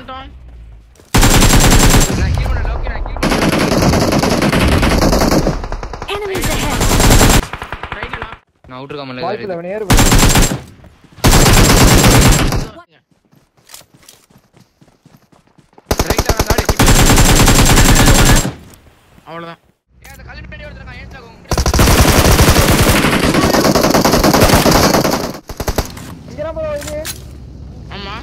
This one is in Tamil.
வந்துட்டோம் Enemies ahead. நான் அவுட் இருக்க முடியல. பாய்க்குல அவன் ஏறு. ரைட் அவன் தாடி கிட்ட. அவ்வளவுதான். ஏ அந்த கல்லு பின்னாடி ஒருத்தன் ஏன் சாகும். இங்கடா போறோம் இது. ஆமா.